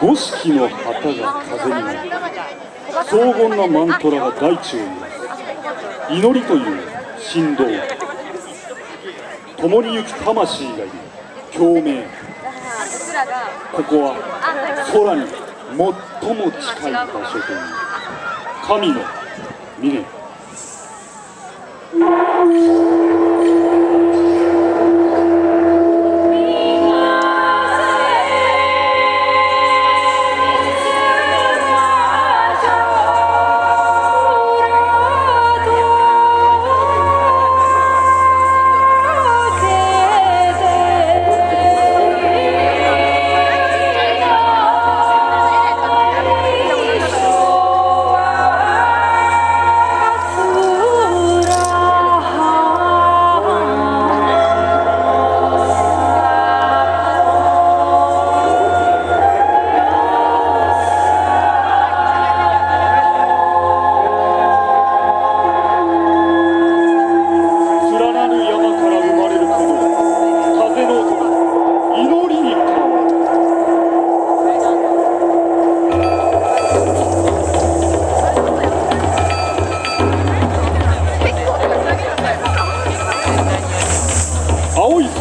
五色の旗が風になり荘厳なマントラが大地を揺らす祈りという振動共に行く魂がいる。共鳴。ここは空に最も近い場所という。神の峰。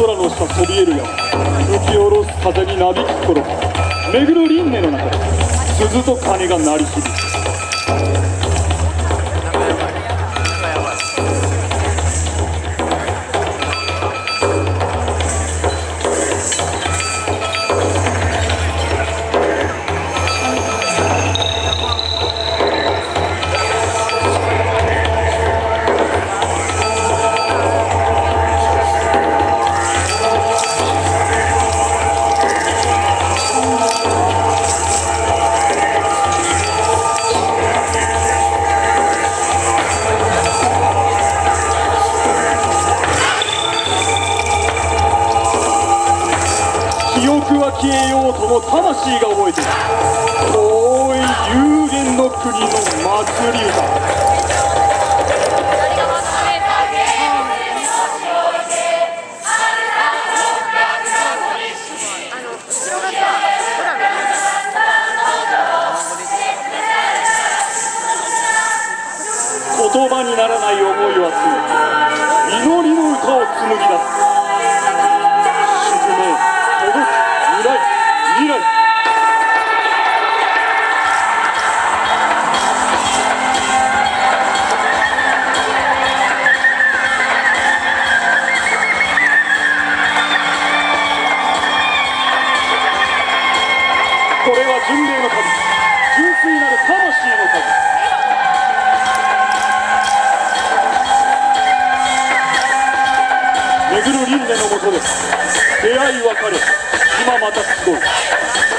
空の下そびえるや吹き下ろす風になびく頃。巡る輪廻の中で鈴と鐘が鳴り響く。消えようとも魂が覚えている。遠い有限の国の祭り歌言葉にならない思いを集め祈りの歌を紡ぎ出す。巡礼の旅純粋なる魂の旅巡る輪廻のもとで出会い別れ今また集う。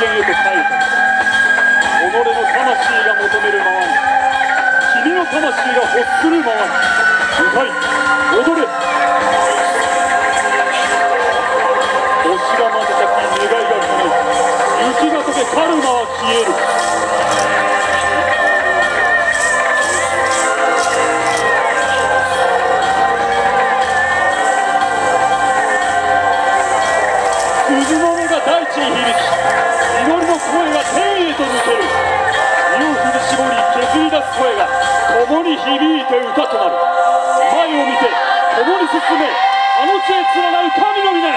ての根源へと変え己の魂が求めるままに君の魂が欲するままに歌い踊れ星が混ぜたき願いが叶い。雪が溶けカルマは消える。の地へなる神の皆